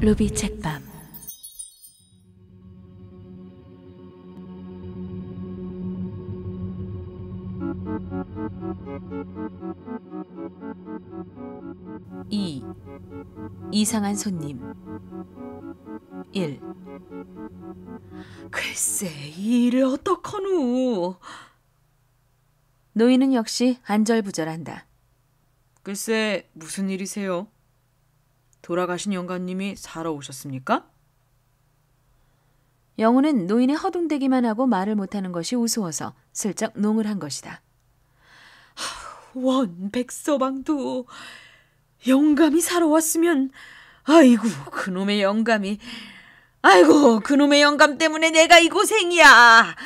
루비 책밤 이 이상한 손님 1 글쎄 이 일을 어떡하누? 노인은 역시 안절부절한다. 글쎄 무슨 일이세요? 돌아가신 영감님이 사러 오셨습니까? 영우는 노인의 허둥대기만 하고 말을 못하는 것이 우스워서 슬쩍 농을 한 것이다. 원 백서방도 영감이 사러 왔으면 아이고 그놈의 영감이 아이고 그놈의 영감 때문에 내가 이 고생이야.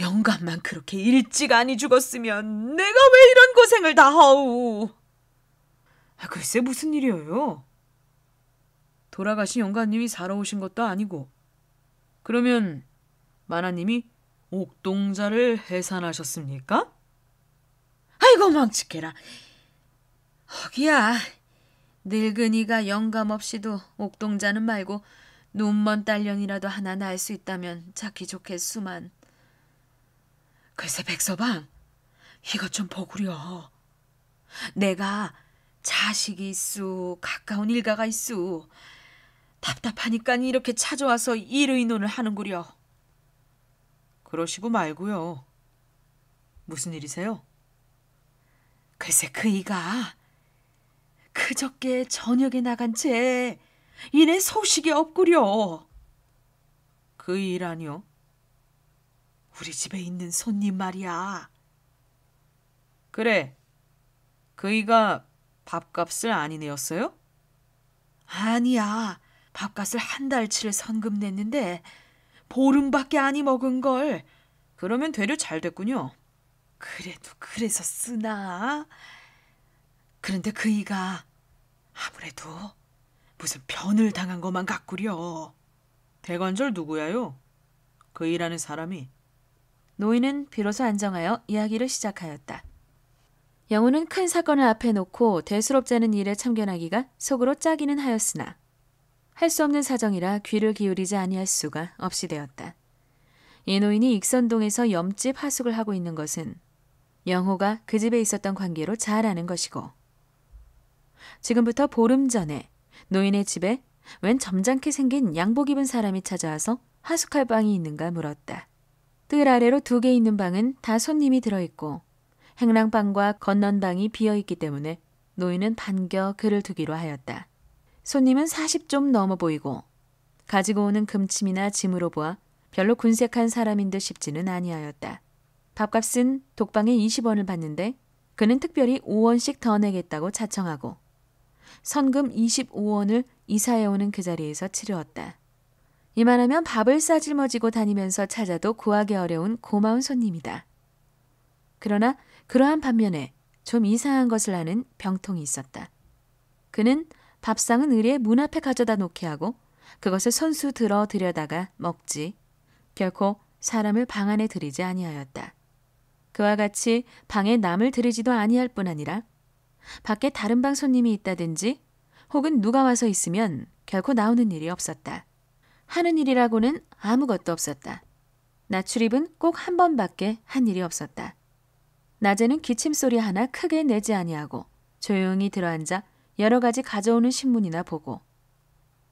영감만 그렇게 일찍 아니 죽었으면 내가 왜 이런 고생을 다 하오? 아, 글쎄 무슨 일이에요? 돌아가신 영감님이 사러 오신 것도 아니고 그러면 마나님이 옥동자를 해산하셨습니까? 아이고 망치게라. 허기야. 늙은이가 영감 없이도 옥동자는 말고 눈먼 딸년이라도 하나 낳을 수 있다면 찾기 좋겠수만. 글쎄 백서방, 이것 좀 보구려. 내가 자식이 있수, 가까운 일가가 있수. 답답하니까 이렇게 찾아와서 일 의논을 하는구려. 그러시고 말고요. 무슨 일이세요? 글쎄 그 이가 그저께 저녁에 나간 채 이내 소식이 없구려. 그 일 아니요? 우리 집에 있는 손님 말이야. 그래. 그이가 밥값을 아니 내었어요? 아니야. 밥값을 한 달치를 선금 냈는데 보름밖에 아니 먹은 걸. 그러면 되려 잘 됐군요. 그래도 그래서 쓰나? 그런데 그이가 아무래도 무슨 변을 당한 것만 같구려. 대관절 누구야요? 그이라는 사람이. 노인은 비로소 안정하여 이야기를 시작하였다. 영우는 큰 사건을 앞에 놓고 대수롭지 않은 일에 참견하기가 속으로 짜기는 하였으나 할 수 없는 사정이라 귀를 기울이지 아니할 수가 없이 되었다. 이 노인이 익선동에서 염집 하숙을 하고 있는 것은 영호가 그 집에 있었던 관계로 잘 아는 것이고 지금부터 보름 전에 노인의 집에 웬 점잖게 생긴 양복 입은 사람이 찾아와서 하숙할 방이 있는가 물었다. 뜰 아래로 두 개 있는 방은 다 손님이 들어있고 행랑방과 건넌방이 비어있기 때문에 노인은 반겨 그를 두기로 하였다. 손님은 40좀 넘어 보이고 가지고 오는 금침이나 짐으로 보아 별로 군색한 사람인 듯 싶지는 아니하였다. 밥값은 독방에 20원을 받는데 그는 특별히 5원씩 더 내겠다고 자청하고 선금 25원을 이사해오는 그 자리에서 치르었다. 이만하면 밥을 싸질머지고 다니면서 찾아도 구하기 어려운 고마운 손님이다. 그러나 그러한 반면에 좀 이상한 것을 아는 병통이 있었다. 그는 밥상은 의리의 문 앞에 가져다 놓게 하고 그것을 손수 들어 들여다가 먹지 결코 사람을 방 안에 들이지 아니하였다. 그와 같이 방에 남을 들이지도 아니할 뿐 아니라 밖에 다른 방 손님이 있다든지 혹은 누가 와서 있으면 결코 나오는 일이 없었다. 하는 일이라고는 아무것도 없었다. 나출입은 꼭 한 번밖에 한 일이 없었다. 낮에는 기침 소리 하나 크게 내지 아니하고 조용히 들어앉아 여러 가지 가져오는 신문이나 보고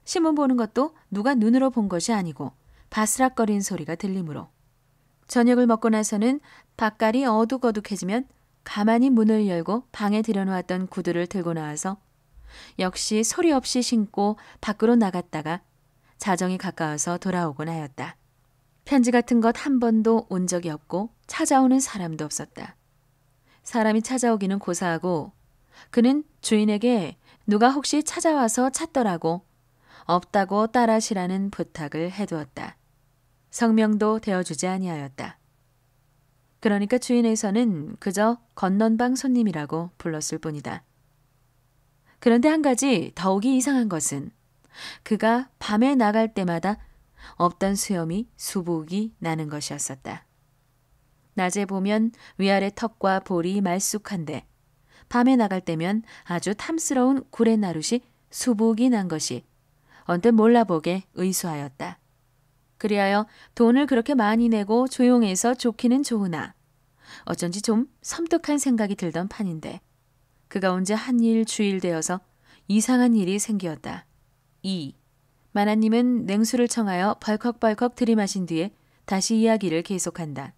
신문 보는 것도 누가 눈으로 본 것이 아니고 바스락거리는 소리가 들리므로 저녁을 먹고 나서는 바깥이 어둑어둑해지면 가만히 문을 열고 방에 들여놓았던 구두를 들고 나와서 역시 소리 없이 신고 밖으로 나갔다가 자정이 가까워서 돌아오곤 하였다. 편지 같은 것 한 번도 온 적이 없고 찾아오는 사람도 없었다. 사람이 찾아오기는 고사하고 그는 주인에게 누가 혹시 찾아와서 찾더라고 없다고 따라시라는 부탁을 해두었다. 성명도 되어주지 아니하였다. 그러니까 주인에서는 그저 건넌방 손님이라고 불렀을 뿐이다. 그런데 한 가지 더욱이 이상한 것은 그가 밤에 나갈 때마다 없던 수염이 수북이 나는 것이었었다. 낮에 보면 위아래 턱과 볼이 말쑥한데 밤에 나갈 때면 아주 탐스러운 구레나룻이 수북이 난 것이 언뜻 몰라보게 의수하였다. 그리하여 돈을 그렇게 많이 내고 조용해서 좋기는 좋으나 어쩐지 좀 섬뜩한 생각이 들던 판인데 그가 언제 한일 주일 되어서 이상한 일이 생기었다. 2. 마나님은 냉수를 청하여 벌컥벌컥 들이마신 뒤에 다시 이야기를 계속한다.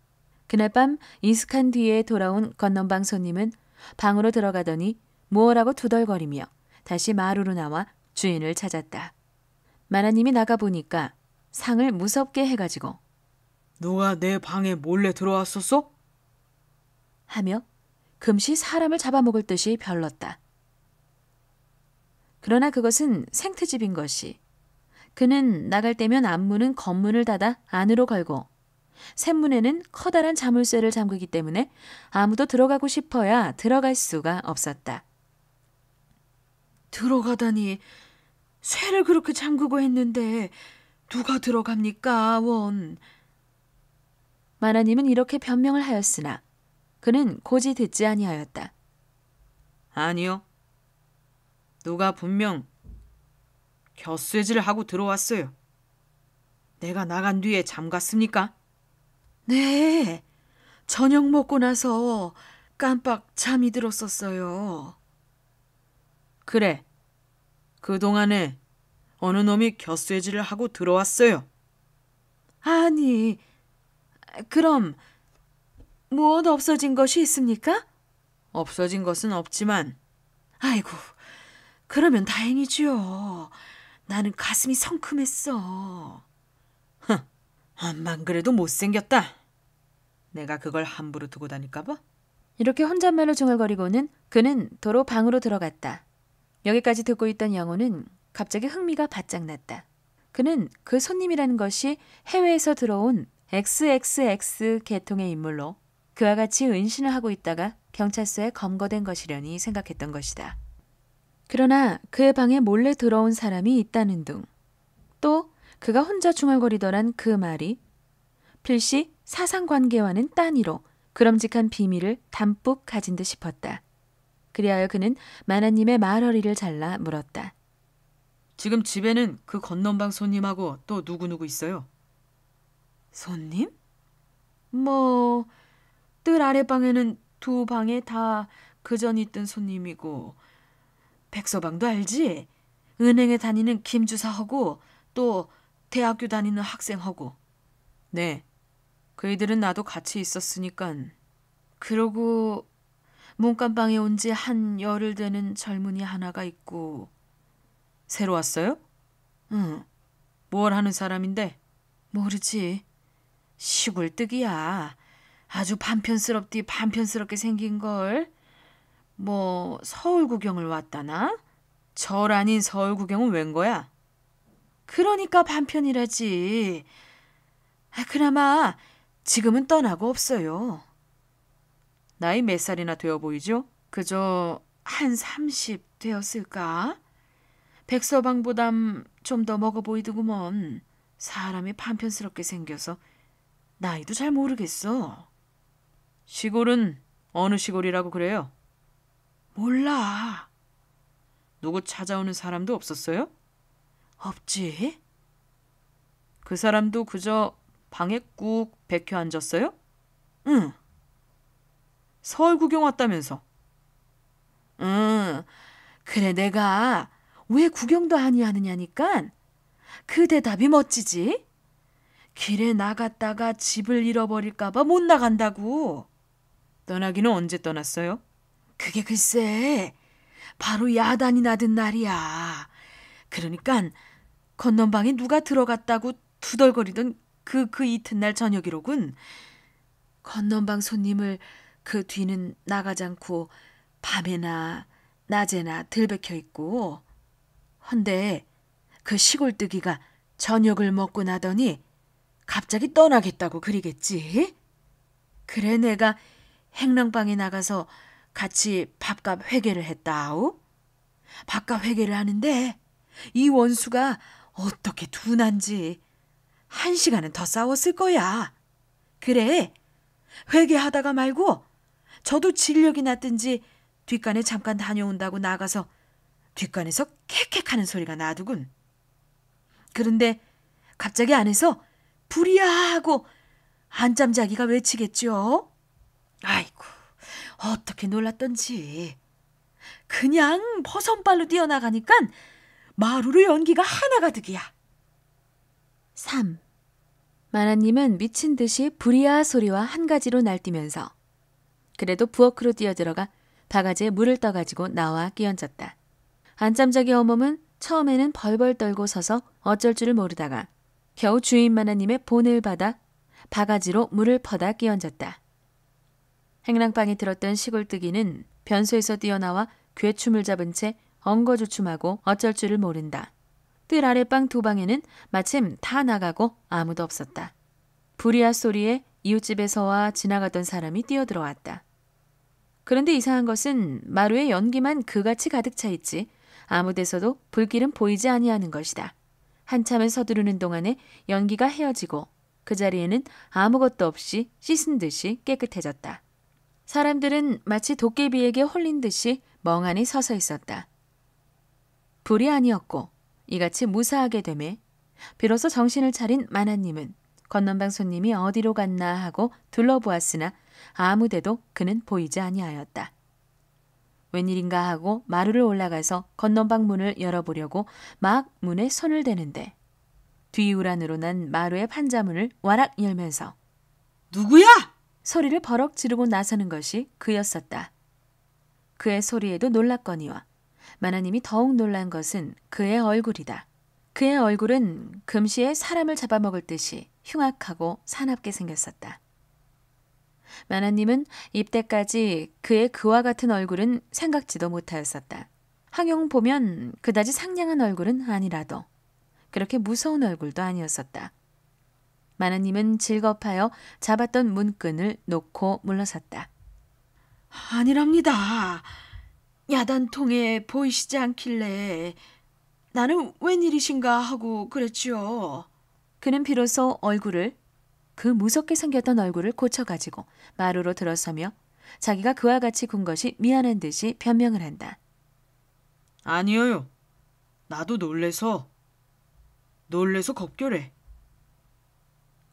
그날 밤 이슥한 뒤에 돌아온 건넌방 손님은 방으로 들어가더니 무엇라고 투덜거리며 다시 마루로 나와 주인을 찾았다. 마나님이 나가보니까 상을 무섭게 해가지고 누가 내 방에 몰래 들어왔었어? 하며 금시 사람을 잡아먹을 듯이 별렀다. 그러나 그것은 생트집인 것이 그는 나갈 때면 앞문은 겉문을 닫아 안으로 걸고 샘문에는 커다란 자물쇠를 잠그기 때문에 아무도 들어가고 싶어야 들어갈 수가 없었다. 들어가다니 쇠를 그렇게 잠그고 했는데 누가 들어갑니까, 원? 마나님은 이렇게 변명을 하였으나 그는 고지 듣지 아니하였다. 아니요. 누가 분명 곁쇠질을 하고 들어왔어요. 내가 나간 뒤에 잠갔습니까? 네. 저녁 먹고 나서 깜빡 잠이 들었었어요. 그래. 그동안에 어느 놈이 곁쇠질을 하고 들어왔어요. 아니, 그럼 무엇 없어진 것이 있습니까? 없어진 것은 없지만, 아이고, 그러면 다행이지요. 나는 가슴이 성큼했어. 흥, 암만 그래도 못생겼다. 내가 그걸 함부로 두고 다닐까 봐? 이렇게 혼잣말로 중얼거리고는 그는 도로 방으로 들어갔다. 여기까지 듣고 있던 영호는 갑자기 흥미가 바짝 났다. 그는 그 손님이라는 것이 해외에서 들어온 XXX 계통의 인물로 그와 같이 은신을 하고 있다가 경찰서에 검거된 것이려니 생각했던 것이다. 그러나 그의 방에 몰래 들어온 사람이 있다는 둥. 또 그가 혼자 중얼거리더란 그 말이 필시 사상관계와는 딴이로 그럼직한 비밀을 담뿍 가진 듯 싶었다. 그리하여 그는 마나님의 말허리를 잘라 물었다. 지금 집에는 그 건넌방 손님하고 또 누구누구 있어요? 손님? 뭐, 뜰 아래방에는 두 방에 다 그전 있던 손님이고, 백서방도 알지? 은행에 다니는 김주사하고 또 대학교 다니는 학생하고. 네. 그이들은 나도 같이 있었으니깐. 그러고 문간방에 온 지 한 열흘 되는 젊은이 하나가 있고. 새로 왔어요? 응. 뭘 하는 사람인데? 모르지. 시골뜨기야. 아주 반편스럽디 반편스럽게 생긴 걸. 뭐 서울 구경을 왔다나? 절 아닌 서울 구경은 웬 거야? 그러니까 반편이라지. 아, 그나마 지금은 떠나고 없어요. 나이 몇 살이나 되어 보이죠? 그저 한 30 되었을까? 백서방보담 좀 더 먹어 보이더구먼. 사람이 반편스럽게 생겨서 나이도 잘 모르겠어. 시골은 어느 시골이라고 그래요? 몰라. 누구 찾아오는 사람도 없었어요? 없지. 그 사람도 그저 방에 꾹 백혀 앉았어요? 응. 서울 구경 왔다면서. 응. 그래 내가 왜 구경도 아니 하느냐니까 그 대답이 멋지지. 길에 나갔다가 집을 잃어버릴까봐 못 나간다고. 떠나기는 언제 떠났어요? 그게 글쎄 바로 야단이 나던 날이야. 그러니까 건넌방에 누가 들어갔다고 투덜거리던 그, 그 이튿날 저녁이로군. 건넌방 손님을 그 뒤는 나가지 않고 밤에나 낮에나 들백혀 있고. 헌데 그 시골뜨기가 저녁을 먹고 나더니 갑자기 떠나겠다고 그리겠지. 그래 내가 행랑방에 나가서 같이 밥값 회계를 했다우. 밥값 회계를 하는데 이 원수가 어떻게 둔한지 한 시간은 더 싸웠을 거야. 그래 회계하다가 말고 저도 진력이 났든지 뒷간에 잠깐 다녀온다고 나가서 뒷간에서 캑캑하는 소리가 나두군. 그런데 갑자기 안에서 불이야 하고 한잠 자기가 외치겠죠. 아이고 어떻게 놀랐던지. 그냥 버선발로 뛰어나가니까 마루로 연기가 하나가득이야. 3. 마나님은 미친 듯이 불이야 소리와 한 가지로 날뛰면서 그래도 부엌으로 뛰어들어가 바가지에 물을 떠가지고 나와 끼얹었다. 안짬자기 어멈은 처음에는 벌벌 떨고 서서 어쩔 줄을 모르다가 겨우 주인 마나님의 본을 받아 바가지로 물을 퍼다 끼얹었다. 행랑방에 들었던 시골뜨기는 변소에서 뛰어나와 괴춤을 잡은 채 엉거주춤하고 어쩔 줄을 모른다. 뜰 아랫방 두 방에는 마침 다 나가고 아무도 없었다. 불이야 소리에 이웃집에서와 지나가던 사람이 뛰어들어왔다. 그런데 이상한 것은 마루에 연기만 그같이 가득 차 있지 아무 데서도 불길은 보이지 아니하는 것이다. 한참을 서두르는 동안에 연기가 헤어지고 그 자리에는 아무것도 없이 씻은 듯이 깨끗해졌다. 사람들은 마치 도깨비에게 홀린 듯이 멍하니 서서 있었다. 불이 아니었고 이같이 무사하게 되매 비로소 정신을 차린 마나님은 건넌방 손님이 어디로 갔나 하고 둘러보았으나 아무데도 그는 보이지 아니하였다. 웬일인가 하고 마루를 올라가서 건넌방 문을 열어보려고 막 문에 손을 대는데 뒤우란으로 난 마루의 판자문을 와락 열면서 누구야? 소리를 버럭 지르고 나서는 것이 그였었다. 그의 소리에도 놀랐거니와 마나님이 더욱 놀란 것은 그의 얼굴이다. 그의 얼굴은 금시에 사람을 잡아먹을 듯이 흉악하고 사납게 생겼었다. 마나님은 입대까지 그의 그와 같은 얼굴은 생각지도 못하였었다. 항용 보면 그다지 상냥한 얼굴은 아니라도 그렇게 무서운 얼굴도 아니었었다. 마나님은 즐겁하여 잡았던 문끈을 놓고 물러섰다. 아니랍니다. 야단통에 보이시지 않길래 나는 웬일이신가 하고 그랬지요. 그는 비로소 얼굴을 그 무섭게 생겼던 얼굴을 고쳐가지고 마루로 들어서며 자기가 그와 같이 군 것이 미안한 듯이 변명을 한다. 아니에요. 나도 놀래서 놀래서 겁결해.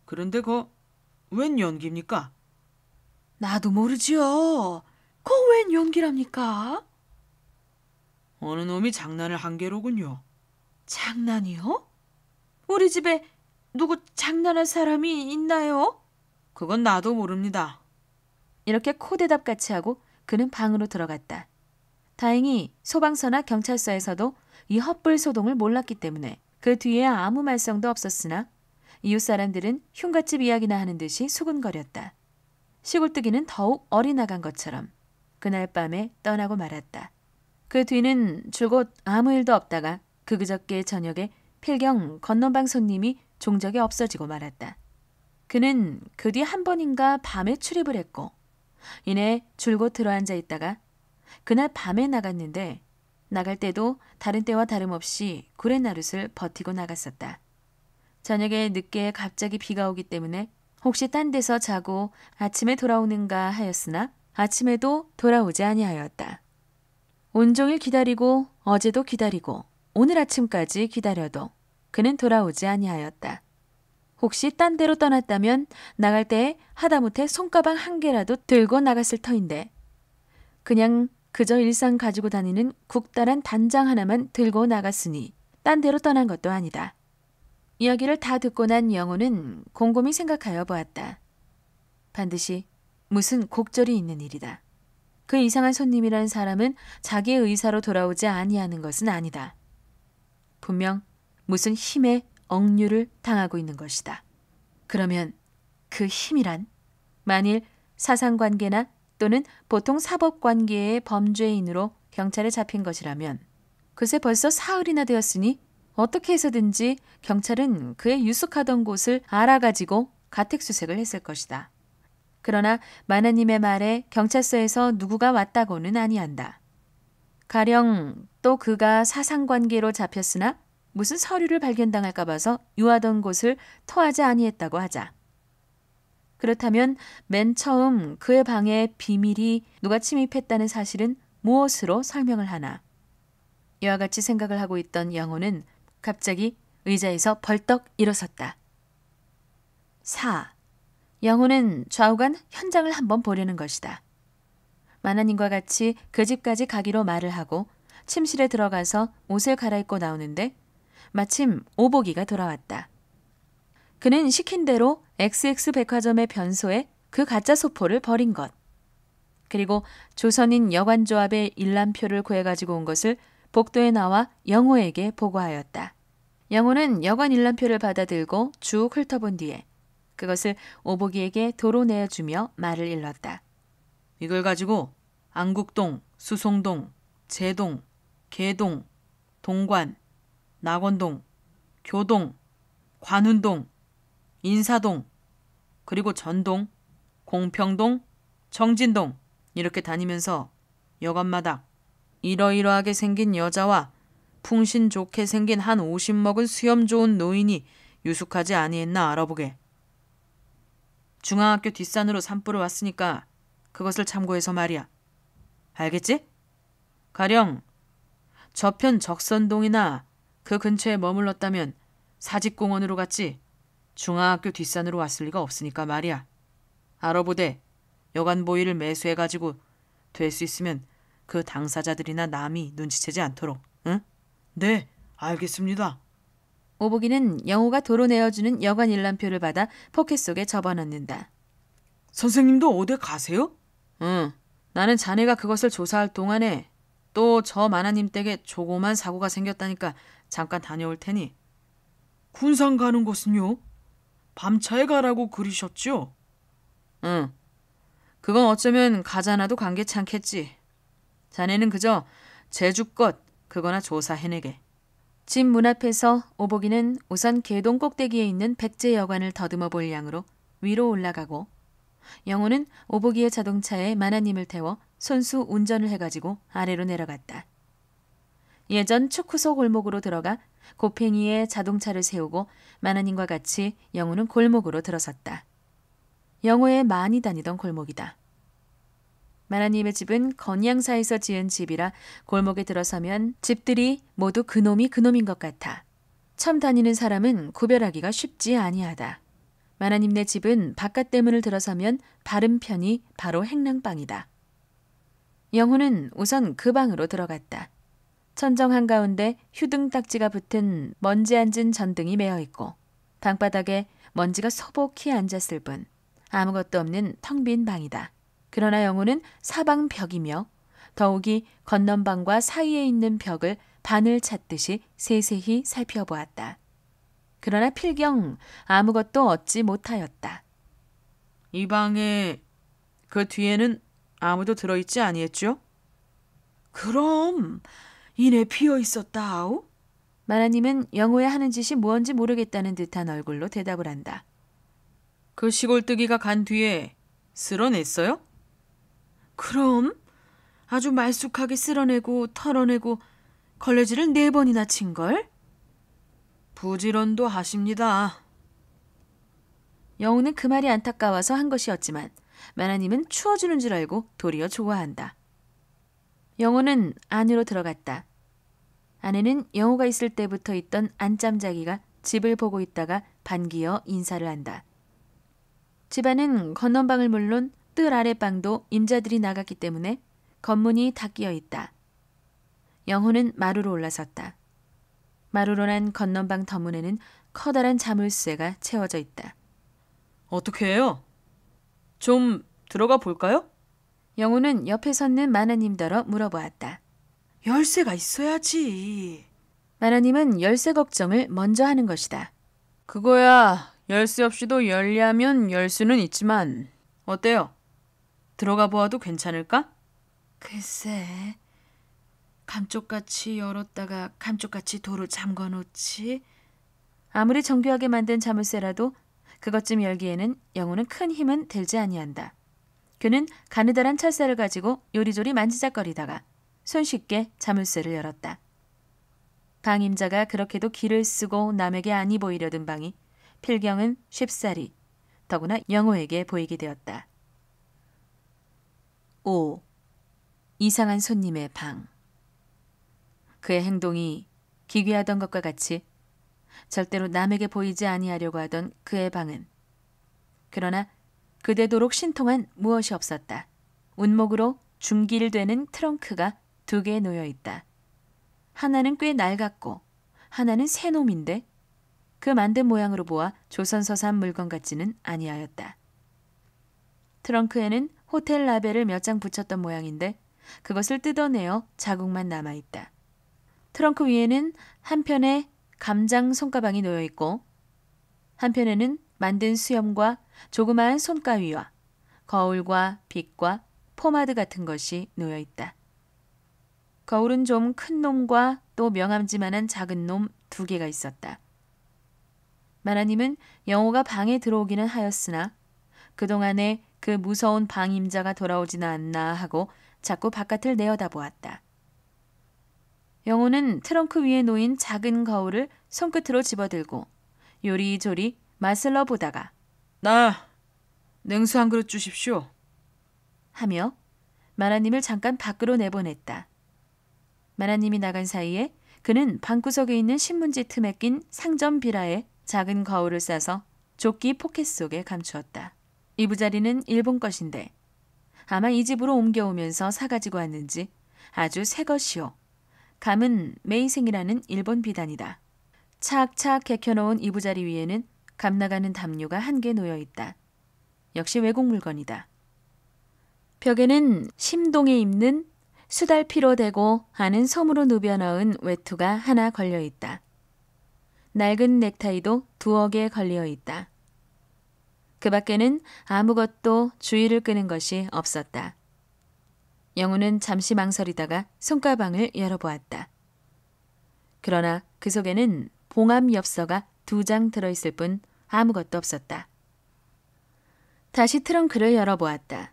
그런데 거 웬 연기입니까? 나도 모르지요. 거웬 연기랍니까? 어느 놈이 장난을 한 게로군요. 장난이요? 우리 집에 누구 장난할 사람이 있나요? 그건 나도 모릅니다. 이렇게 코대답 같이 하고 그는 방으로 들어갔다. 다행히 소방서나 경찰서에서도 이 헛불 소동을 몰랐기 때문에 그 뒤에 아무 말썽도 없었으나 이웃 사람들은 흉갓집 이야기나 하는 듯이 수군거렸다. 시골뜨기는 더욱 어리나간 것처럼 그날 밤에 떠나고 말았다. 그 뒤는 줄곧 아무 일도 없다가 그 그저께 저녁에 필경 건넌방 손님이 종적이 없어지고 말았다. 그는 그 뒤 한 번인가 밤에 출입을 했고 이내 줄곧 들어앉아 있다가 그날 밤에 나갔는데 나갈 때도 다른 때와 다름없이 구레나룻을 버티고 나갔었다. 저녁에 늦게 갑자기 비가 오기 때문에 혹시 딴 데서 자고 아침에 돌아오는가 하였으나 아침에도 돌아오지 아니하였다. 온종일 기다리고 어제도 기다리고 오늘 아침까지 기다려도 그는 돌아오지 아니하였다. 혹시 딴 데로 떠났다면 나갈 때 하다못해 손가방 한 개라도 들고 나갔을 터인데 그냥 그저 일상 가지고 다니는 국달한 단장 하나만 들고 나갔으니 딴 데로 떠난 것도 아니다. 이야기를 다 듣고 난 영호는 곰곰이 생각하여 보았다. 반드시 무슨 곡절이 있는 일이다. 그 이상한 손님이라는 사람은 자기의 의사로 돌아오지 아니하는 것은 아니다. 분명 무슨 힘의 억류를 당하고 있는 것이다. 그러면 그 힘이란 만일 사상관계나 또는 보통 사법관계의 범죄인으로 경찰에 잡힌 것이라면 그새 벌써 사흘이나 되었으니 어떻게 해서든지 경찰은 그의 유숙하던 곳을 알아가지고 가택수색을 했을 것이다. 그러나 마나님의 말에 경찰서에서 누구가 왔다고는 아니한다. 가령 또 그가 사상관계로 잡혔으나 무슨 서류를 발견당할까 봐서 유하던 곳을 토하지 아니했다고 하자. 그렇다면 맨 처음 그의 방에 비밀이 누가 침입했다는 사실은 무엇으로 설명을 하나? 이와 같이 생각을 하고 있던 영호는 갑자기 의자에서 벌떡 일어섰다. 4. 영호는 좌우간 현장을 한번 보려는 것이다. 마나님과 같이 그 집까지 가기로 말을 하고 침실에 들어가서 옷을 갈아입고 나오는데 마침 오보기가 돌아왔다. 그는 시킨 대로 XX 백화점의 변소에 그 가짜 소포를 버린 것. 그리고 조선인 여관조합의 일람표를 구해가지고 온 것을 복도에 나와 영호에게 보고하였다. 영호는 여관 일람표를 받아들고 쭉 훑어본 뒤에 그것을 오보기에게 도로 내어주며 말을 일렀다. 이걸 가지고 안국동, 수송동, 제동, 개동, 동관, 낙원동, 교동, 관운동, 인사동, 그리고 전동, 공평동, 정진동 이렇게 다니면서 여관마다 이러이러하게 생긴 여자와 풍신 좋게 생긴 한 오십 먹은 수염 좋은 노인이 유숙하지 아니했나 알아보게. 중앙학교 뒷산으로 산불을 왔으니까 그것을 참고해서 말이야. 알겠지? 가령 저편 적선동이나 그 근처에 머물렀다면 사직공원으로 갔지 중앙학교 뒷산으로 왔을 리가 없으니까 말이야. 알아보되 여관 보이를 매수해가지고 될 수 있으면 그 당사자들이나 남이 눈치채지 않도록. 응? 네, 알겠습니다. 오보기는 영호가 도로 내어주는 여관 일람표를 받아 포켓 속에 접어넣는다. 선생님도 어디 가세요? 응, 나는 자네가 그것을 조사할 동안에 또저 마나님 댁에 조그만 사고가 생겼다니까 잠깐 다녀올 테니. 군산 가는 것은요? 밤차에 가라고 그러셨죠? 응, 그건 어쩌면 가자나도 관계치 않겠지. 자네는 그저 제주껏 그거나 조사해내게. 집 문 앞에서 오보기는 우선 개동 꼭대기에 있는 백제 여관을 더듬어 볼 양으로 위로 올라가고 영호는 오보기의 자동차에 마나님을 태워 손수 운전을 해가지고 아래로 내려갔다. 예전 축구소 골목으로 들어가 곱팽이에 자동차를 세우고 마나님과 같이 영호는 골목으로 들어섰다. 영호의 많이 다니던 골목이다. 마나님의 집은 건양사에서 지은 집이라 골목에 들어서면 집들이 모두 그놈이 그놈인 것 같아. 처음 다니는 사람은 구별하기가 쉽지 아니하다. 마나님네 집은 바깥 대문을 들어서면 바른 편이 바로 행랑방이다. 영호는 우선 그 방으로 들어갔다. 천정 한가운데 휴등 딱지가 붙은 먼지 앉은 전등이 매어 있고 방바닥에 먼지가 소복히 앉았을 뿐 아무것도 없는 텅 빈 방이다. 그러나 영호는 사방 벽이며 더욱이 건넌방과 사이에 있는 벽을 바늘 찾듯이 세세히 살펴보았다. 그러나 필경 아무것도 얻지 못하였다. 이 방에 그 뒤에는 아무도 들어있지 아니했죠? 그럼 이내 비어 있었다오? 마나님은 영호의 하는 짓이 무언지 모르겠다는 듯한 얼굴로 대답을 한다. 그 시골뜨기가 간 뒤에 쓸어냈어요? 그럼 아주 말쑥하게 쓸어내고 털어내고 걸레질을 네 번이나 친 걸? 부지런도 하십니다. 영호는 그 말이 안타까워서 한 것이었지만 마나님은 추워주는 줄 알고 도리어 좋아한다. 영호는 안으로 들어갔다. 아내는 영호가 있을 때부터 있던 안짬자기가 집을 보고 있다가 반기어 인사를 한다. 집안은 건넌방을 물론 뜰 아랫방도 임자들이 나갔기 때문에 건문이 닫기어 있다. 영호는 마루로 올라섰다. 마루로 난 건넌방 덧문에는 커다란 자물쇠가 채워져 있다. 어떻게 해요? 좀 들어가 볼까요? 영호는 옆에 섰는 마나님더러 물어보았다. 열쇠가 있어야지. 마나님은 열쇠 걱정을 먼저 하는 것이다. 그거야 열쇠 없이도 열려면 열 수는 있지만 어때요? 들어가 보아도 괜찮을까? 글쎄 감쪽같이 열었다가 감쪽같이 도로 잠궈 놓지. 아무리 정교하게 만든 자물쇠라도 그것쯤 열기에는 영호는 큰 힘은 들지 아니한다. 그는 가느다란 철사를 가지고 요리조리 만지작거리다가 손쉽게 자물쇠를 열었다. 방임자가 그렇게도 길을 쓰고 남에게 안이 보이려던 방이 필경은 쉽사리 더구나 영호에게 보이게 되었다. 5. 이상한 손님의 방 그의 행동이 기괴하던 것과 같이 절대로 남에게 보이지 아니하려고 하던 그의 방은 그러나 그대도록 신통한 무엇이 없었다. 운목으로 중길되는 트렁크가 두 개 놓여 있다. 하나는 꽤 낡았고 하나는 새 놈인데 그 만든 모양으로 보아 조선서산 물건 같지는 아니하였다. 트렁크에는 호텔 라벨을 몇 장 붙였던 모양인데 그것을 뜯어내어 자국만 남아 있다. 트렁크 위에는 한편에 감장 손가방이 놓여 있고 한편에는 만든 수염과 조그마한 손가위와 거울과 빗과 포마드 같은 것이 놓여 있다. 거울은 좀 큰 놈과 또 명함지만한 작은 놈 두 개가 있었다. 마나님은 영호가 방에 들어오기는 하였으나 그동안에 그 무서운 방임자가 돌아오지는 않나 하고 자꾸 바깥을 내어다보았다. 영호는 트렁크 위에 놓인 작은 거울을 손끝으로 집어들고 요리조리 맛을 러 보다가 나 냉수 한 그릇 주십시오. 하며 마나님을 잠깐 밖으로 내보냈다. 마나님이 나간 사이에 그는 방구석에 있는 신문지 틈에 낀 상점 비라에 작은 거울을 싸서 조끼 포켓 속에 감추었다. 이부자리는 일본 것인데 아마 이 집으로 옮겨오면서 사가지고 왔는지 아주 새 것이요. 감은 메이생이라는 일본 비단이다. 착착 개켜놓은 이부자리 위에는 값나가는 담요가 한 개 놓여 있다. 역시 외국 물건이다. 벽에는 삼동에 입는 수달피로 대고 안은 솜으로 누벼 넣은 외투가 하나 걸려 있다. 낡은 넥타이도 두어 개 걸려 있다. 그 밖에는 아무것도 주의를 끄는 것이 없었다. 영우는 잠시 망설이다가 손가방을 열어보았다. 그러나 그 속에는 봉암 엽서가 두 장 들어있을 뿐 아무것도 없었다. 다시 트렁크를 열어보았다.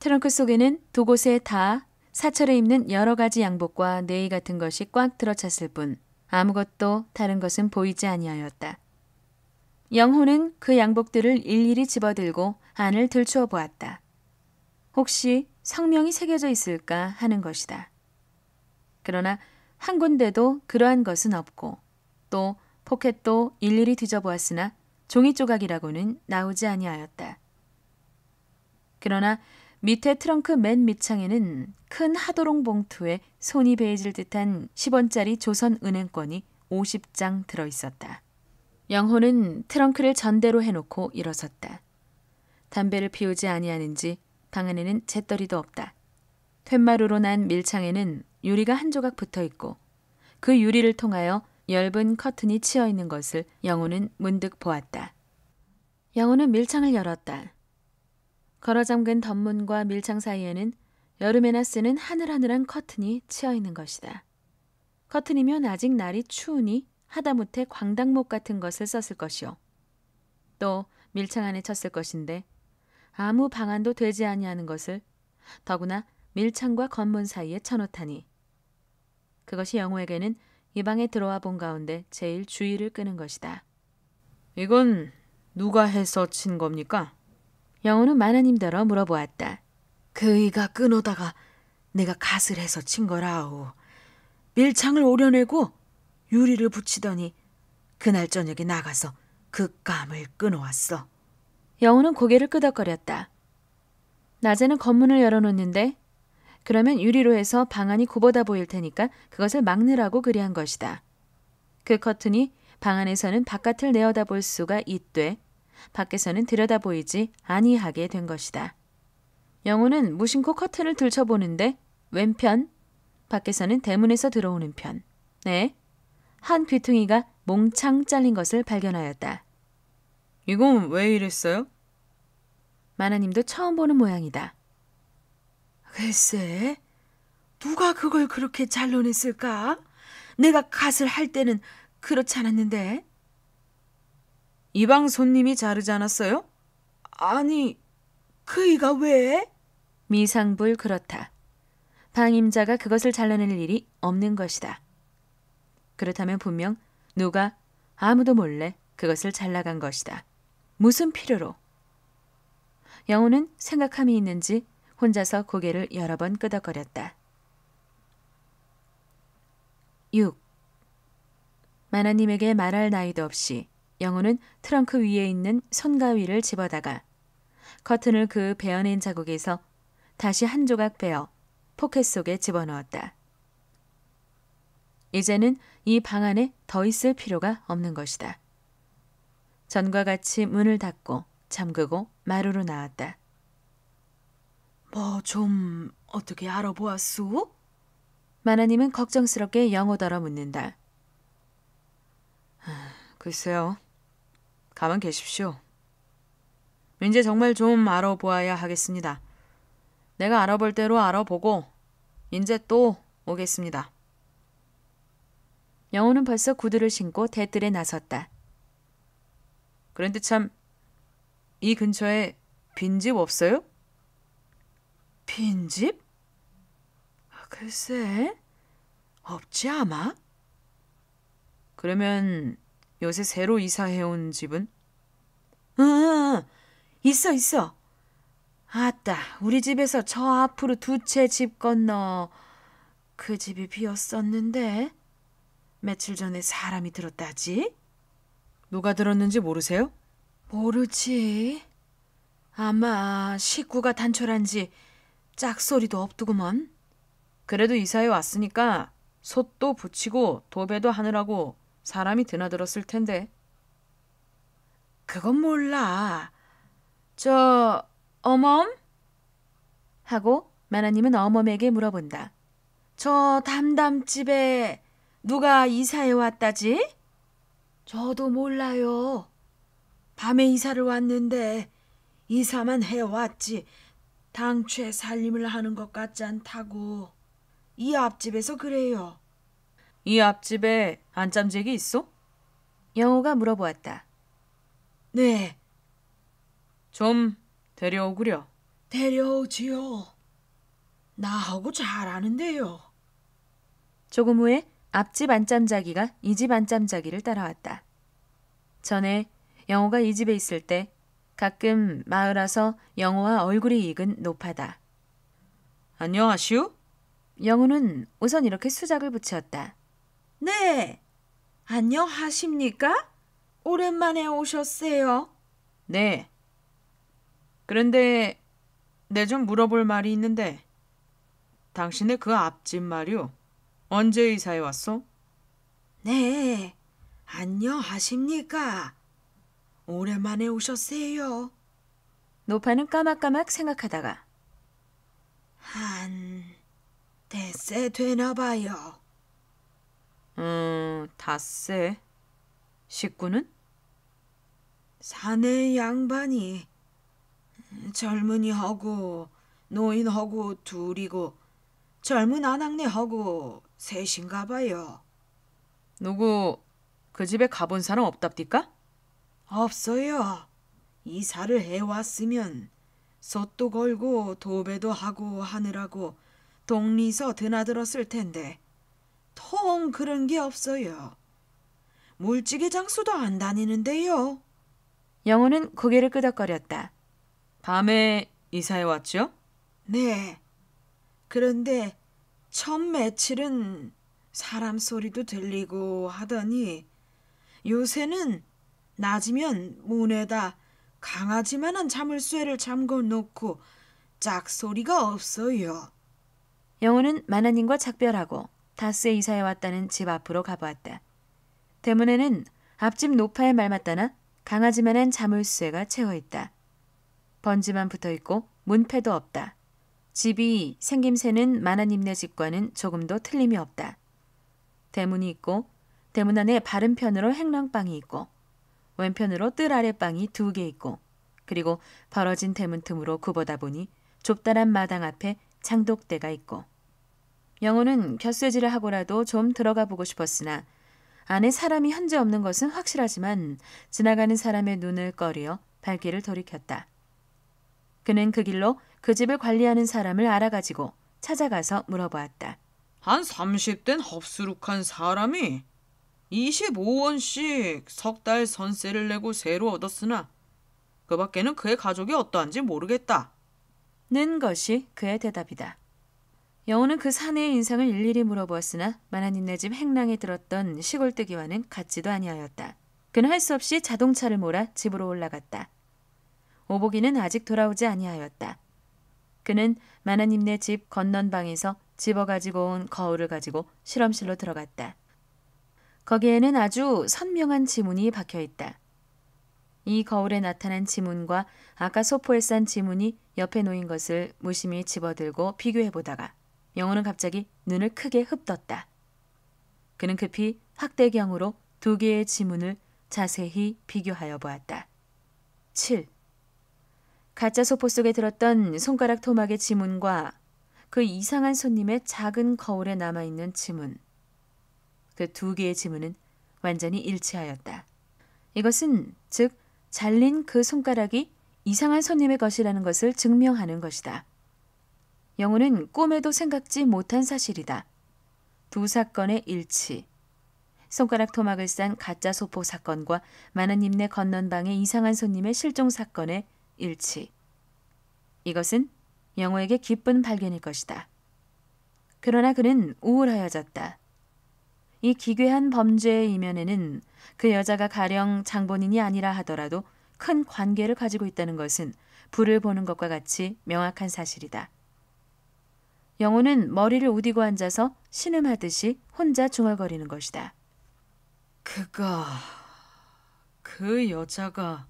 트렁크 속에는 두 곳에 다 사철에 입는 여러 가지 양복과 네이 같은 것이 꽉 들어찼을 뿐 아무것도 다른 것은 보이지 아니하였다. 영호는 그 양복들을 일일이 집어들고 안을 들추어 보았다. 혹시 성명이 새겨져 있을까 하는 것이다. 그러나 한 군데도 그러한 것은 없고 또 포켓도 일일이 뒤져보았으나 종이 조각이라고는 나오지 아니하였다. 그러나 밑에 트렁크 맨 밑창에는 큰 하도롱 봉투에 손이 베이질 듯한 10원짜리 조선 은행권이 50장 들어 있었다. 영호는 트렁크를 전대로 해놓고 일어섰다. 담배를 피우지 아니하는지 방 안에는 잿더리도 없다. 툇마루로 난 밀창에는 유리가 한 조각 붙어 있고 그 유리를 통하여 엷은 커튼이 치어 있는 것을 영호는 문득 보았다. 영호는 밀창을 열었다. 걸어 잠근 덧문과 밀창 사이에는 여름에나 쓰는 하늘하늘한 커튼이 치어 있는 것이다. 커튼이면 아직 날이 추우니 하다못해 광당목 같은 것을 썼을 것이요. 또 밀창 안에 쳤을 것인데 아무 방안도 되지 아니하는 것을 더구나 밀창과 건문 사이에 쳐놓다니. 그것이 영호에게는 이 방에 들어와 본 가운데 제일 주의를 끄는 것이다. 이건 누가 해서 친 겁니까? 영호는 마나님더러 물어보았다. 그이가 끊어다가 내가 갓을 해서 친 거라오. 밀창을 오려내고 유리를 붙이더니 그날 저녁에 나가서 그 감을 끊어왔어. 영호는 고개를 끄덕거렸다. 낮에는 건문을 열어놓는데 그러면 유리로 해서 방안이 굽어다 보일 테니까 그것을 막느라고 그리한 것이다. 그 커튼이 방 안에서는 바깥을 내어다 볼 수가 있되 밖에서는 들여다 보이지 아니하게 된 것이다. 영호는 무심코 커튼을 들춰보는데 왼편, 밖에서는 대문에서 들어오는 편, 네, 한 귀퉁이가 몽창 잘린 것을 발견하였다. 이건 왜 이랬어요? 마나님도 처음 보는 모양이다. 글쎄, 누가 그걸 그렇게 잘라냈을까? 내가 갓을 할 때는 그렇지 않았는데. 이방 손님이 자르지 않았어요? 아니, 그이가 왜? 미상불 그렇다. 방임자가 그것을 잘라낼 일이 없는 것이다. 그렇다면 분명 누가 아무도 몰래 그것을 잘라간 것이다. 무슨 필요로? 영호는 생각함이 있는지 혼자서 고개를 여러 번 끄덕거렸다. 6. 마나님에게 말할 나이도 없이 영호는 트렁크 위에 있는 손가위를 집어다가 커튼을 그 베어낸 자국에서 다시 한 조각 빼어 포켓 속에 집어넣었다. 이제는 이 방 안에 더 있을 필요가 없는 것이다. 전과 같이 문을 닫고 잠그고 마루로 나왔다. 뭐 좀 어떻게 알아보았소? 마나님은 걱정스럽게 영호더러 묻는다. 글쎄요. 가만 계십시오. 이제 정말 좀 알아보아야 하겠습니다. 내가 알아볼 대로 알아보고 이제 또 오겠습니다. 영호는 벌써 구두를 신고 대뜰에 나섰다. 그런데 참 이 근처에 빈집 없어요? 빈집? 글쎄, 없지 아마? 그러면 요새 새로 이사해온 집은? 응, 있어, 있어. 아따, 우리 집에서 저 앞으로 두 채 집 건너 그 집이 비었었는데 며칠 전에 사람이 들었다지? 누가 들었는지 모르세요? 모르지. 아마 식구가 단촐한 지 짝소리도 없더구먼. 그래도 이사해 왔으니까 솥도 붙이고 도배도 하느라고 사람이 드나들었을 텐데. 그건 몰라. 저 어멈? 하고 마나님은 어멈에게 물어본다. 저 담담집에 누가 이사해 왔다지? 저도 몰라요. 밤에 이사를 왔는데 이사만 해 왔지 당최 살림을 하는 것 같지 않다고. 이 앞집에서 그래요. 이 앞집에 안짬쟁이 있어? 영호가 물어보았다. 네, 좀 데려오구려. 데려오지요. 나하고 잘 아는데요. 조금 후에 앞집 안짬자기가 이 집 안짬자기를 따라왔다. 전에 영호가 이 집에 있을 때 가끔 마을 와서 영호와 얼굴이 익은 노파다. 안녕하시오? 영호는 우선 이렇게 수작을 붙였다. 네, 안녕하십니까? 오랜만에 오셨어요. 네. 그런데 내 좀 물어볼 말이 있는데 당신의 그 앞집 말이오. 언제 이사해 왔어? 네, 안녕하십니까? 오랜만에 오셨어요. 노파는 까막까막 생각하다가 한 대세 되나 봐요. 음, 닷새. 식구는? 사내 양반이 젊은이하고 노인하고 둘이고 젊은 아낙네하고 셋인가 봐요. 누구 그 집에 가본 사람 없답디까? 없어요. 이사를 해왔으면 솥도 걸고 도배도 하고 하느라고 동리서 드나들었을 텐데 통 그런 게 없어요. 물찌개 장수도 안 다니는데요. 영호는 고개를 끄덕거렸다. 밤에 이사해 왔죠? 네. 그런데 첫 며칠은 사람 소리도 들리고 하더니 요새는 낮이면 문에다 강아지만한 자물쇠를 잠궈 놓고 짝소리가 없어요. 영호는 마나님과 작별하고 다스에 이사해 왔다는 집 앞으로 가보았다. 대문에는 앞집 노파의 말 맞다나 강아지만한 자물쇠가 채워 있다. 번지만 붙어 있고 문패도 없다. 집이 생김새는 마나님네 집과는 조금도 틀림이 없다. 대문이 있고 대문 안에 바른 편으로 행랑방이 있고 왼편으로 뜰 아래 방이 두 개 있고 그리고 벌어진 대문 틈으로 굽어다 보니 좁다란 마당 앞에 장독대가 있고 영호는 곁쇠질을 하고라도 좀 들어가 보고 싶었으나 안에 사람이 현재 없는 것은 확실하지만 지나가는 사람의 눈을 꺼리어 발길을 돌이켰다. 그는 그 길로 그 집을 관리하는 사람을 알아가지고 찾아가서 물어보았다. 한 30된 흡수룩한 사람이 25원씩 석 달 선세를 내고 새로 얻었으나 그 밖에는 그의 가족이 어떠한지 모르겠다. 는 것이 그의 대답이다. 영호는 그 사내의 인상을 일일이 물어보았으나 마나님네 집 행랑에 들었던 시골뜨기와는 같지도 아니하였다. 그는 할 수 없이 자동차를 몰아 집으로 올라갔다. 오복이는 아직 돌아오지 아니하였다. 그는 마나님네 집 건넌방에서 집어 가지고 온 거울을 가지고 실험실로 들어갔다. 거기에는 아주 선명한 지문이 박혀 있다. 이 거울에 나타난 지문과 아까 소포에 싼 지문이 옆에 놓인 것을 무심히 집어들고 비교해 보다가 영호는 갑자기 눈을 크게 흡떴다. 그는 급히 확대경으로 두 개의 지문을 자세히 비교하여 보았다. 7. 가짜 소포 속에 들었던 손가락 토막의 지문과 그 이상한 손님의 작은 거울에 남아있는 지문. 그 두 개의 지문은 완전히 일치하였다. 이것은 즉 잘린 그 손가락이 이상한 손님의 것이라는 것을 증명하는 것이다. 영호는 꿈에도 생각지 못한 사실이다. 두 사건의 일치. 손가락 토막을 싼 가짜 소포 사건과 마나님네 건넌방의 이상한 손님의 실종 사건의 일치. 이것은 영호에게 기쁜 발견일 것이다. 그러나 그는 우울하여졌다. 이 기괴한 범죄의 이면에는 그 여자가 가령 장본인이 아니라 하더라도 큰 관계를 가지고 있다는 것은 불을 보는 것과 같이 명확한 사실이다. 영호는 머리를 우디고 앉아서 신음하듯이 혼자 중얼거리는 것이다. 그가 그 여자가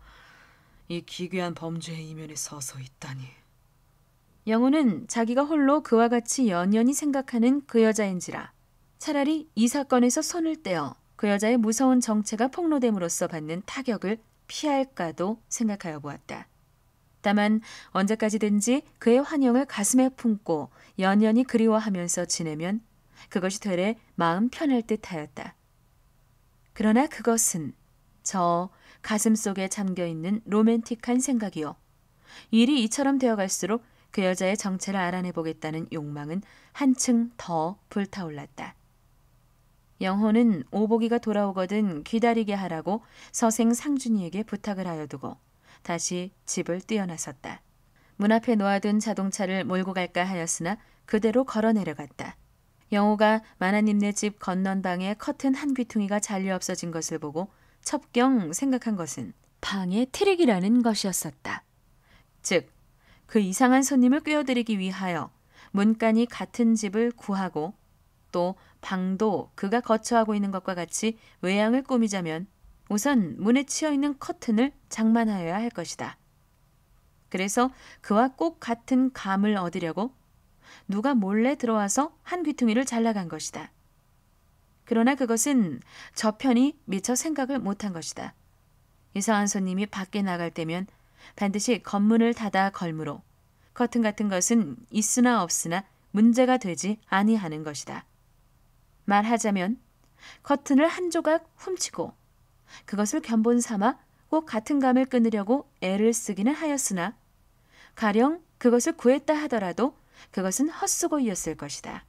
이 기괴한 범죄의 이면에 서서 있다니. 영호는 자기가 홀로 그와 같이 연연히 생각하는 그 여자인지라 차라리 이 사건에서 손을 떼어 그 여자의 무서운 정체가 폭로됨으로써 받는 타격을 피할까도 생각하여 보았다. 다만 언제까지든지 그의 환영을 가슴에 품고 연연히 그리워하면서 지내면 그것이 되레 마음 편할 듯 하였다. 그러나 그것은 저 가슴 속에 잠겨 있는 로맨틱한 생각이요. 일이 이처럼 되어 갈수록 그 여자의 정체를 알아내 보겠다는 욕망은 한층 더 불타올랐다. 영호는 오복이가 돌아오거든 기다리게 하라고 서생 상준이에게 부탁을 하여 두고 다시 집을 뛰어나섰다. 문 앞에 놓아둔 자동차를 몰고 갈까 하였으나 그대로 걸어 내려갔다. 영호가 마나님네 집 건넌방에 커튼 한 귀퉁이가 잘려 없어진 것을 보고 첩경 생각한 것은 방의 트릭이라는 것이었었다. 즉, 그 이상한 손님을 꿰어들이기 위하여 문간이 같은 집을 구하고 또 방도 그가 거처하고 있는 것과 같이 외양을 꾸미자면 우선 문에 치여 있는 커튼을 장만하여야 할 것이다. 그래서 그와 꼭 같은 감을 얻으려고 누가 몰래 들어와서 한 귀퉁이를 잘라간 것이다. 그러나 그것은 저편이 미처 생각을 못한 것이다. 이상한 손님이 밖에 나갈 때면 반드시 건문을 닫아 걸므로 커튼 같은 것은 있으나 없으나 문제가 되지 아니하는 것이다. 말하자면 커튼을 한 조각 훔치고 그것을 견본 삼아 꼭 같은 감을 끊으려고 애를 쓰기는 하였으나 가령 그것을 구했다 하더라도 그것은 헛수고이었을 것이다.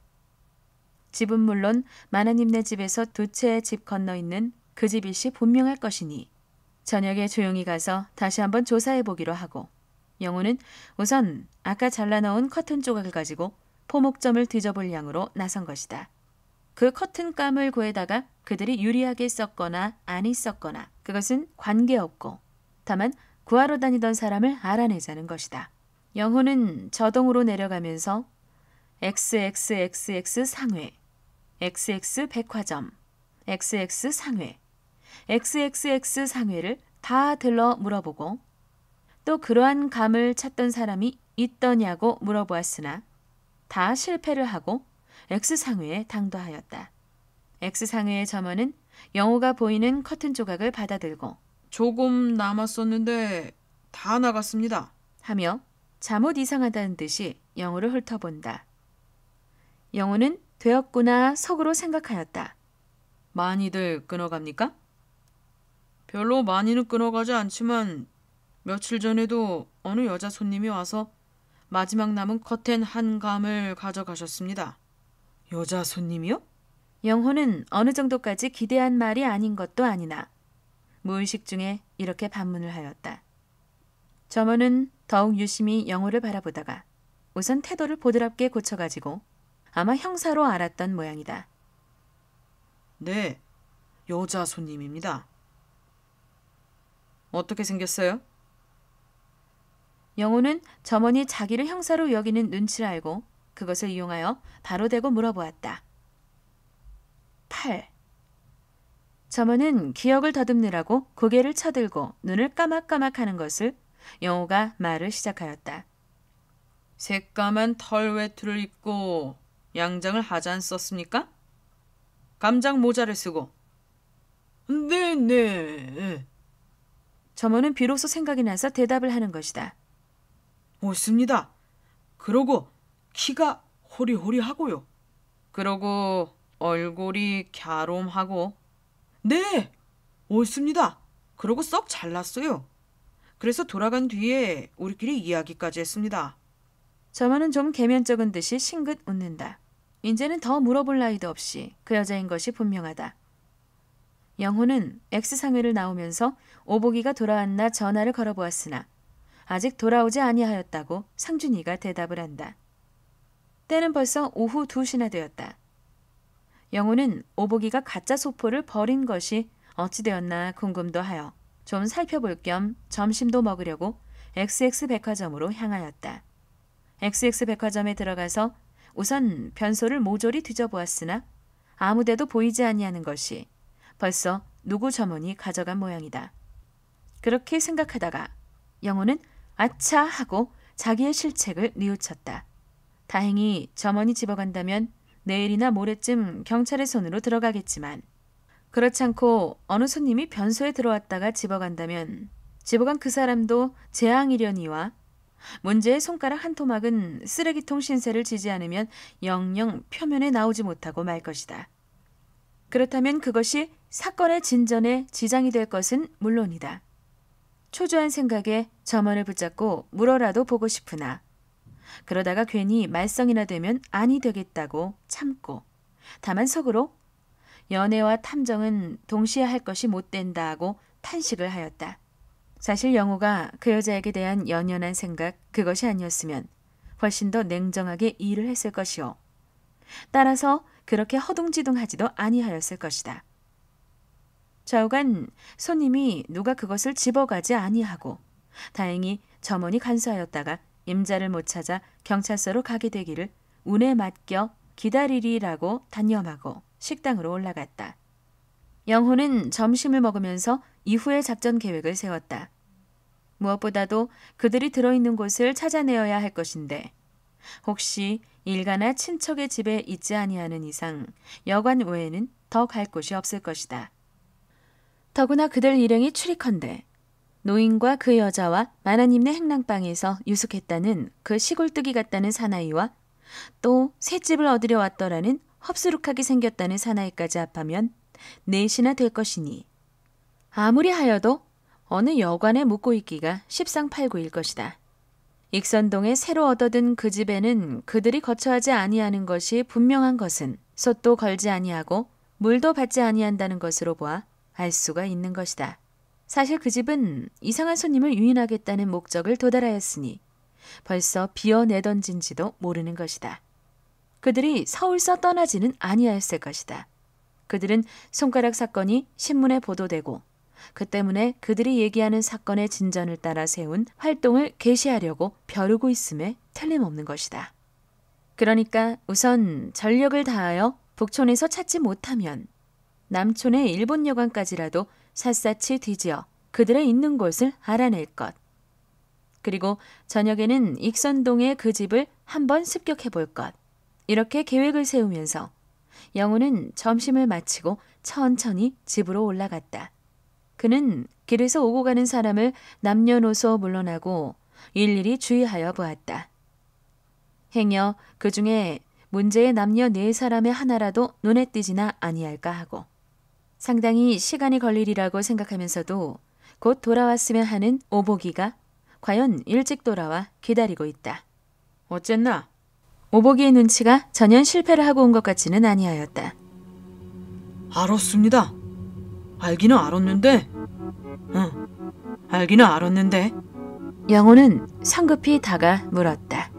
집은 물론 마나님네 집에서 두 채의 집 건너 있는 그 집 일시 분명할 것이니 저녁에 조용히 가서 다시 한번 조사해 보기로 하고 영호는 우선 아까 잘라놓은 커튼 조각을 가지고 포목점을 뒤져볼 양으로 나선 것이다. 그 커튼감을 구해다가 그들이 유리하게 썼거나 아니 썼거나 그것은 관계없고 다만 구하러 다니던 사람을 알아내자는 것이다. 영호는 저동으로 내려가면서 XXXX 상회, XX 백화점, XX 상회, XXX 상회를 다 들러 물어보고 또 그러한 감을 찾던 사람이 있더냐고 물어보았으나 다 실패를 하고 X상회에 당도하였다. X상회의 점원은 영호가 보이는 커튼 조각을 받아들고 조금 남았었는데 다 나갔습니다. 하며 잠옷 이상하다는 듯이 영호를 훑어본다. 영호는 되었구나 속으로 생각하였다. 많이들 끊어갑니까? 별로 많이는 끊어가지 않지만 며칠 전에도 어느 여자 손님이 와서 마지막 남은 커튼 한 감을 가져가셨습니다. 여자 손님이요? 영호는 어느 정도까지 기대한 말이 아닌 것도 아니나 무의식 중에 이렇게 반문을 하였다. 점원은 더욱 유심히 영호를 바라보다가 우선 태도를 보드랍게 고쳐가지고 아마 형사로 알았던 모양이다. 네, 여자 손님입니다. 어떻게 생겼어요? 영호는 점원이 자기를 형사로 여기는 눈치를 알고 그것을 이용하여 바로 대고 물어보았다. 8. 점원은 기억을 더듬느라고 고개를 쳐들고 눈을 까막까막 하는 것을 영호가 말을 시작하였다. 새까만 털 외투를 입고 양장을 하지 않았습니까? 감장 모자를 쓰고. 네, 네. 점원은 비로소 생각이 나서 대답을 하는 것이다. 옳습니다. 그러고 키가 호리호리하고요. 그러고 얼굴이 갸롬하고. 네, 옳습니다. 그러고 썩 잘났어요. 그래서 돌아간 뒤에 우리끼리 이야기까지 했습니다. 점원은 좀 개면적은 듯이 싱긋 웃는다. 이제는 더 물어볼 나이도 없이 그 여자인 것이 분명하다. 영호는 X상회를 나오면서 오보기가 돌아왔나 전화를 걸어보았으나 아직 돌아오지 아니하였다고 상준이가 대답을 한다. 때는 벌써 오후 2시나 되었다. 영호는 오보기가 가짜 소포를 버린 것이 어찌되었나 궁금도 하여 좀 살펴볼 겸 점심도 먹으려고 XX 백화점으로 향하였다. XX 백화점에 들어가서 우선 변소를 모조리 뒤져보았으나 아무데도 보이지 아니하는 것이 벌써 누구 점원이 가져간 모양이다. 그렇게 생각하다가 영호는 아차 하고 자기의 실책을 뉘우쳤다. 다행히 점원이 집어간다면 내일이나 모레쯤 경찰의 손으로 들어가겠지만 그렇지 않고 어느 손님이 변소에 들어왔다가 집어간다면 집어간 그 사람도 재앙이려니와 문제의 손가락 한 토막은 쓰레기통 신세를 지지 않으면 영영 표면에 나오지 못하고 말 것이다. 그렇다면 그것이 사건의 진전에 지장이 될 것은 물론이다. 초조한 생각에 점원을 붙잡고 물어라도 보고 싶으나 그러다가 괜히 말썽이나 되면 아니 되겠다고 참고 다만 속으로 연애와 탐정은 동시에 할 것이 못 된다 하고 탄식을 하였다. 사실 영호가 그 여자에게 대한 연연한 생각 그것이 아니었으면 훨씬 더 냉정하게 일을 했을 것이요. 따라서 그렇게 허둥지둥하지도 아니하였을 것이다. 좌우간 손님이 누가 그것을 집어가지 아니하고 다행히 점원이 간수하였다가 임자를 못 찾아 경찰서로 가게 되기를 운에 맡겨 기다리리라고 단념하고 식당으로 올라갔다. 영호는 점심을 먹으면서 이후의 작전 계획을 세웠다. 무엇보다도 그들이 들어있는 곳을 찾아내어야 할 것인데 혹시 일가나 친척의 집에 있지 아니하는 이상 여관 외에는 더 갈 곳이 없을 것이다. 더구나 그들 일행이 출입컨대 노인과 그 여자와 마나님네 행랑방에서 유숙했다는 그 시골뜨기 같다는 사나이와 또 새집을 얻으려 왔더라는 헙수룩하게 생겼다는 사나이까지 합하면 넷이나 될 것이니 아무리 하여도 어느 여관에 묵고 있기가 십상팔구일 것이다. 익선동에 새로 얻어든 그 집에는 그들이 거처하지 아니하는 것이 분명한 것은 솥도 걸지 아니하고 물도 받지 아니한다는 것으로 보아 알 수가 있는 것이다. 사실 그 집은 이상한 손님을 유인하겠다는 목적을 도달하였으니 벌써 비어내던진지도 모르는 것이다. 그들이 서울서 떠나지는 아니하였을 것이다. 그들은 손가락 사건이 신문에 보도되고 그 때문에 그들이 얘기하는 사건의 진전을 따라 세운 활동을 개시하려고 벼르고 있음에 틀림없는 것이다. 그러니까 우선 전력을 다하여 북촌에서 찾지 못하면 남촌의 일본 여관까지라도 샅샅이 뒤지어 그들의 있는 곳을 알아낼 것. 그리고 저녁에는 익선동의 그 집을 한번 습격해 볼 것. 이렇게 계획을 세우면서 영우는 점심을 마치고 천천히 집으로 올라갔다. 그는 길에서 오고 가는 사람을 남녀노소 물러나고 일일이 주의하여 보았다. 행여 그 중에 문제의 남녀 네 사람의 하나라도 눈에 띄지나 아니할까 하고 상당히 시간이 걸리리라고 생각하면서도 곧 돌아왔으면 하는 오보기가 과연 일찍 돌아와 기다리고 있다. 어쨌나? 오보기의 눈치가 전혀 실패를 하고 온 것 같지는 아니하였다. 알았습니다. 알기는 알았는데. 응, 알기는 알았는데. 영호는 성급히 다가 물었다.